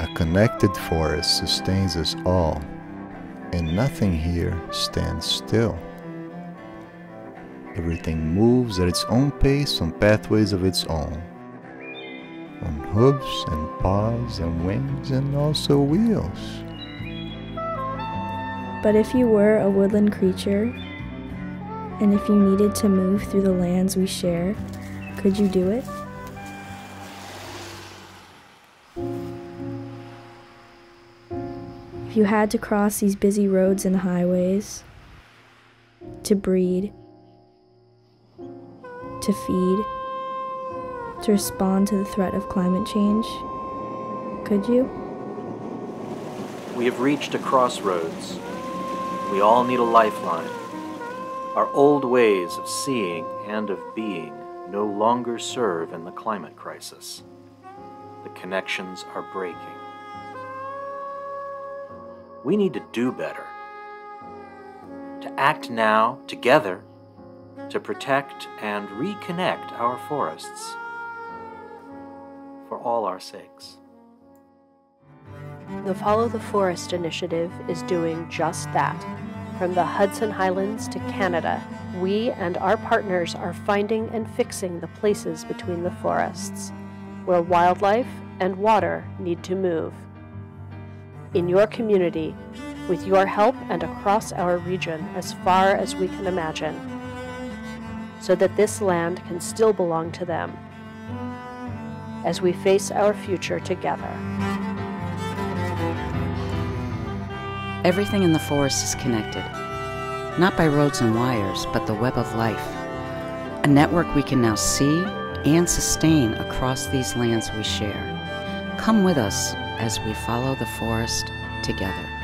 A connected forest sustains us all, and nothing here stands still. Everything moves at its own pace on pathways of its own, on hooves and paws and wings and also wheels. But if you were a woodland creature, and if you needed to move through the lands we share, could you do it? If you had to cross these busy roads and highways, to breed, to feed, to respond to the threat of climate change, could you? We have reached a crossroads. We all need a lifeline. Our old ways of seeing and of being no longer serve in the climate crisis. The connections are breaking. We need to do better. To act now, together, to protect and reconnect our forests for all our sakes. The Follow the Forest initiative is doing just that. From the Hudson Highlands to Canada, we and our partners are finding and fixing the places between the forests where wildlife and water need to move. In your community, with your help and across our region as far as we can imagine, so that this land can still belong to them as we face our future together. Everything in the forest is connected, not by roads and wires, but the web of life. A network we can now see and sustain across these lands we share. Come with us as we follow the forest together.